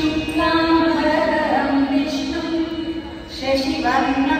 शुक्लां भरतरं विष्णुं शशिवर्णम्